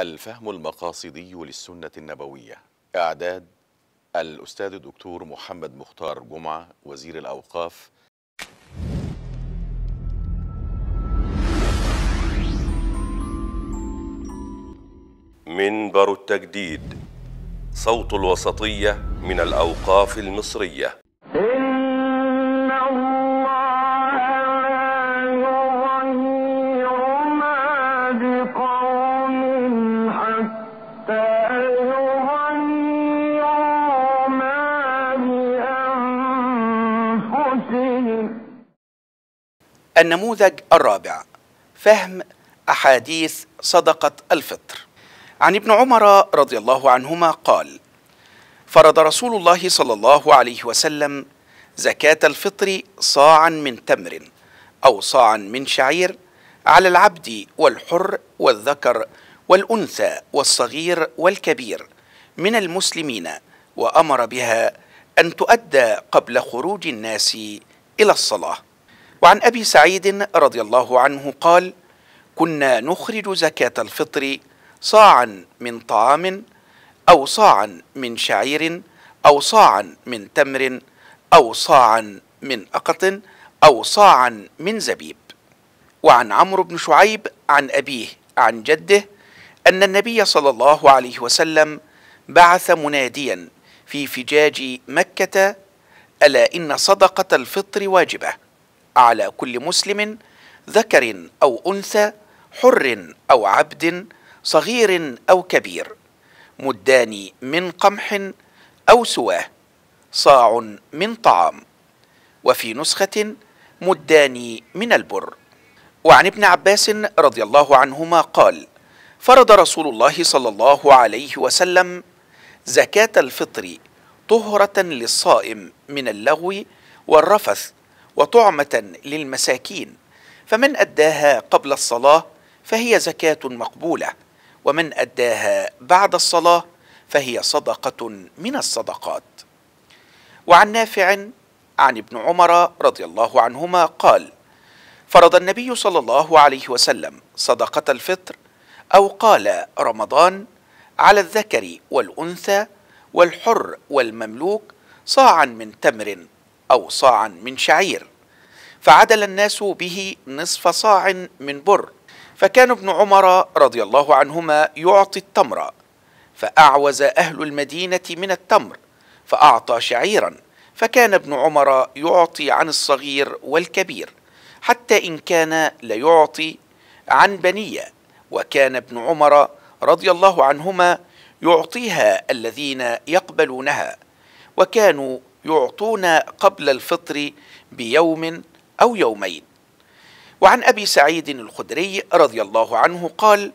الفهم المقاصدي للسنة النبوية. إعداد الأستاذ الدكتور محمد مختار جمعة وزير الأوقاف. منبر التجديد صوت الوسطية من الأوقاف المصرية. النموذج الرابع فهم أحاديث صدقة الفطر. عن ابن عمر رضي الله عنهما قال فرض رسول الله صلى الله عليه وسلم زكاة الفطر صاعا من تمر أو صاعا من شعير على العبد والحر والذكر والأنثى والصغير والكبير من المسلمين وأمر بها أن تؤدى قبل خروج الناس إلى الصلاة. وعن أبي سعيد رضي الله عنه قال كنا نخرج زكاة الفطر صاعا من طعام أو صاعا من شعير أو صاعا من تمر أو صاعا من أقط أو صاعا من زبيب. وعن عمرو بن شعيب عن أبيه عن جده أن النبي صلى الله عليه وسلم بعث مناديا في فجاج مكة ألا إن صدقة الفطر واجبة؟ على كل مسلم ذكر أو أنثى حر أو عبد صغير أو كبير مدان من قمح أو سواه صاع من طعام وفي نسخة مدان من البر. وعن ابن عباس رضي الله عنهما قال فرض رسول الله صلى الله عليه وسلم زكاة الفطر طهرة للصائم من اللغو والرفث وطعمة للمساكين فمن أداها قبل الصلاة فهي زكاة مقبولة ومن أداها بعد الصلاة فهي صدقة من الصدقات. وعن نافع عن ابن عمر رضي الله عنهما قال فرض النبي صلى الله عليه وسلم صدقة الفطر أو قال رمضان على الذكر والأنثى والحر والمملوك صاعا من تمر أو صاعا من شعير. فعدل الناس به نصف صاع من بر. فكان ابن عمر رضي الله عنهما يعطي التمر. فأعوز أهل المدينة من التمر فأعطى شعيرا. فكان ابن عمر يعطي عن الصغير والكبير حتى إن كان ليعطي عن بنيه وكان ابن عمر رضي الله عنهما يعطيها الذين يقبلونها. وكانوا يعطون قبل الفطر بيوم أو يومين. وعن أبي سعيد الخدري رضي الله عنه قال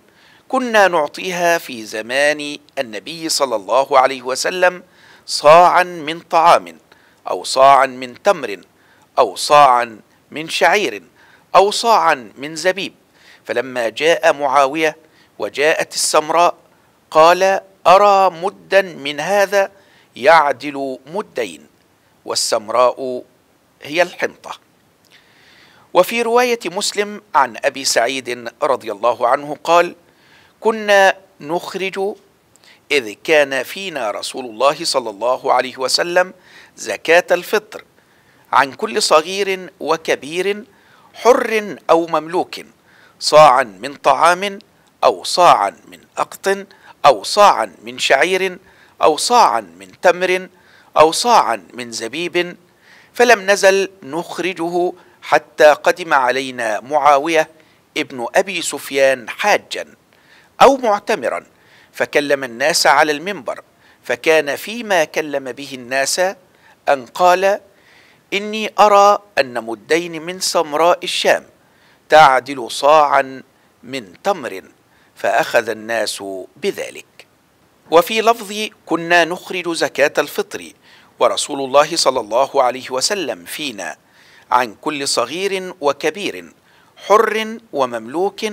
كنا نعطيها في زمان النبي صلى الله عليه وسلم صاعا من طعام أو صاعا من تمر أو صاعا من شعير أو صاعا من زبيب. فلما جاء معاوية وجاءت السمراء قال أرى مدا من هذا يعدل مدين. والسمراء هي الحنطة. وفي رواية مسلم عن أبي سعيد رضي الله عنه قال كنا نخرج إذ كان فينا رسول الله صلى الله عليه وسلم زكاة الفطر عن كل صغير وكبير حر أو مملوك صاعا من طعام أو صاعا من أقط أو صاعا من شعير أو صاعا من تمر أو صاعا من زبيب فلم نزل نخرجه حتى قدم علينا معاوية ابن أبي سفيان حاجا أو معتمرا فكلم الناس على المنبر فكان فيما كلم به الناس أن قال إني أرى أن مدين من سمراء الشام تعدل صاعا من تمر فأخذ الناس بذلك وفي لفظ كنا نخرج زكاة الفطر ورسول الله صلى الله عليه وسلم فينا عن كل صغير وكبير حر ومملوك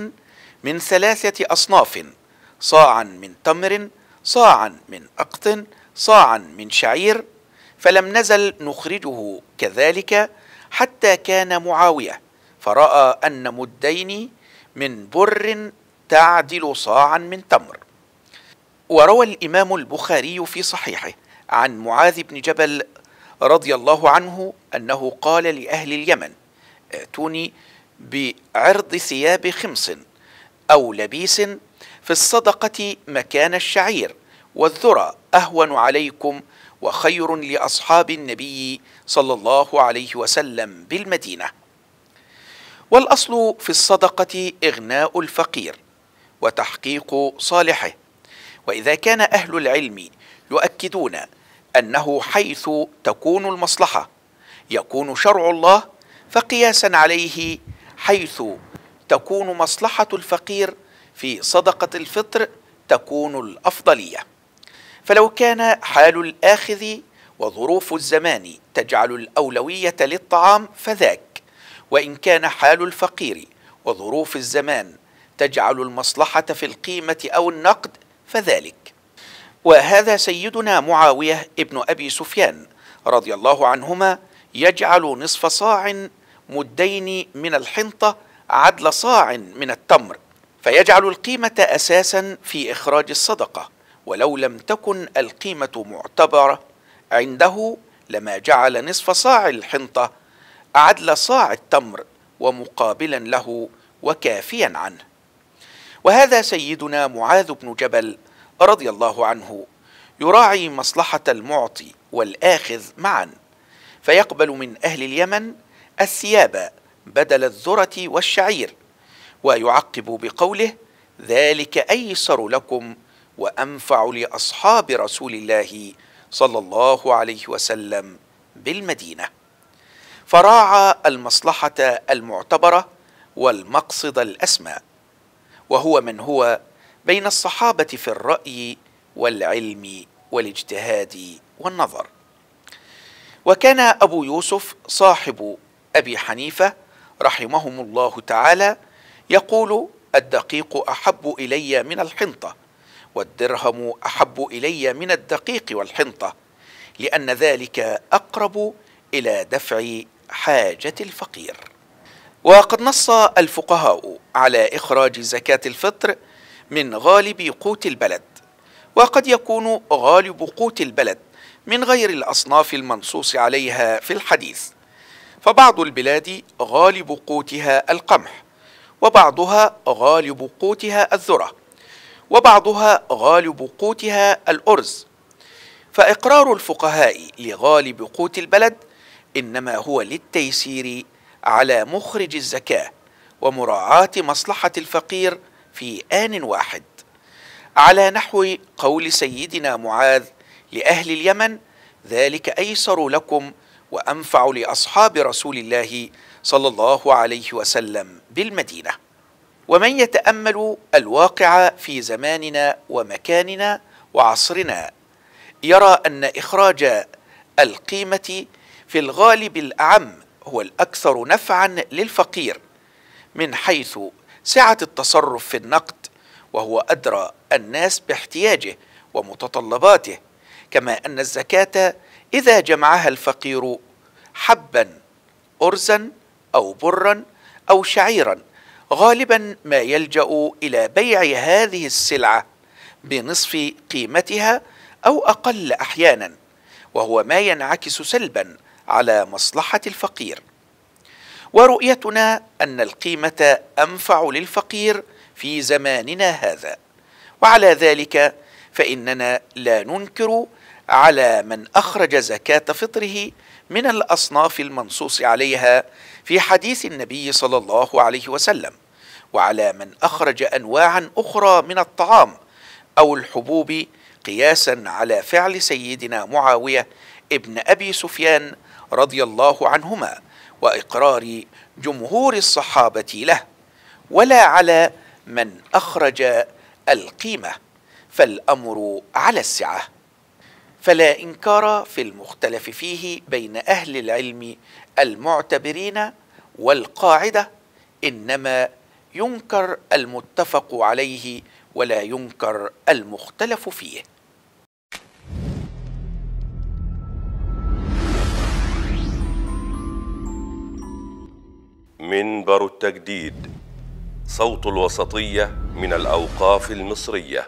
من ثلاثة أصناف صاعا من تمر صاعا من أقط صاعا من شعير فلم نزل نخرجه كذلك حتى كان معاوية فرأى أن مدين من بر تعدل صاعا من تمر. وروى الإمام البخاري في صحيحه عن معاذ بن جبل رضي الله عنه أنه قال لأهل اليمن ائتوني بعرض ثياب خمص أو لبيس في الصدقة مكان الشعير والذرى أهون عليكم وخير لأصحاب النبي صلى الله عليه وسلم بالمدينة. والأصل في الصدقة إغناء الفقير وتحقيق صالحه وإذا كان أهل العلم يؤكدون أنه حيث تكون المصلحة. يكون شرع الله فقياسا عليه حيث تكون مصلحة الفقير في صدقة الفطر تكون الأفضلية. فلو كان حال الآخذ وظروف الزمان تجعل الأولوية للطعام فذاك وإن كان حال الفقير وظروف الزمان تجعل المصلحة في القيمة أو النقد فذلك. وهذا سيدنا معاوية ابن أبي سفيان رضي الله عنهما يجعل نصف صاع مدين من الحنطة عدل صاع من التمر فيجعل القيمة أساسا في إخراج الصدقة ولو لم تكن القيمة معتبرة عنده لما جعل نصف صاع الحنطة عدل صاع التمر ومقابلا له وكافيا عنه. وهذا سيدنا معاذ بن جبل رضي الله عنه يراعي مصلحة المعطي والآخذ معا فيقبل من أهل اليمن الثياب بدل الذرة والشعير ويعقب بقوله ذلك أيسر لكم وأنفع لأصحاب رسول الله صلى الله عليه وسلم بالمدينة فراعى المصلحة المعتبرة والمقصد الاسمى وهو من هو بين الصحابة في الرأي والعلم والاجتهاد والنظر. وكان أبو يوسف صاحب أبي حنيفة رحمهم الله تعالى يقول الدقيق أحب إلي من الحنطة والدرهم أحب إلي من الدقيق والحنطة لأن ذلك أقرب إلى دفع حاجة الفقير. وقد نص الفقهاء على إخراج زكاة الفطر من غالب قوت البلد وقد يكون غالب قوت البلد من غير الأصناف المنصوص عليها في الحديث. فبعض البلاد غالب قوتها القمح وبعضها غالب قوتها الذرة وبعضها غالب قوتها الأرز. فإقرار الفقهاء لغالب قوت البلد إنما هو للتيسير على مخرج الزكاة ومراعاة مصلحة الفقير في آن واحد. على نحو قول سيدنا معاذ لأهل اليمن ذلك أيسر لكم وأنفع لأصحاب رسول الله صلى الله عليه وسلم بالمدينة. ومن يتأمل الواقع في زماننا ومكاننا وعصرنا يرى أن إخراج القيمة في الغالب الأعم هو الأكثر نفعا للفقير من حيث سعة التصرف في النقد وهو أدرى الناس باحتياجه ومتطلباته كما أن الزكاة إذا جمعها الفقير حبا ارزا أو برا أو شعيرا غالبا ما يلجأ إلى بيع هذه السلعة بنصف قيمتها أو أقل أحيانا وهو ما ينعكس سلبا على مصلحة الفقير. ورؤيتنا أن القيمة أنفع للفقير في زماننا هذا. وعلى ذلك فإننا لا ننكر على من أخرج زكاة فطره من الأصناف المنصوص عليها في حديث النبي صلى الله عليه وسلم وعلى من أخرج انواعا أخرى من الطعام أو الحبوب قياسا على فعل سيدنا معاوية ابن أبي سفيان رضي الله عنهما وإقرار جمهور الصحابة له ولا على من أخرج القيمة فالأمر على السعة. فلا إنكار في المختلف فيه بين أهل العلم المعتبرين والقاعدة إنما ينكر المتفق عليه ولا ينكر المختلف فيه. منبر التجديد صوت الوسطية من الأوقاف المصرية.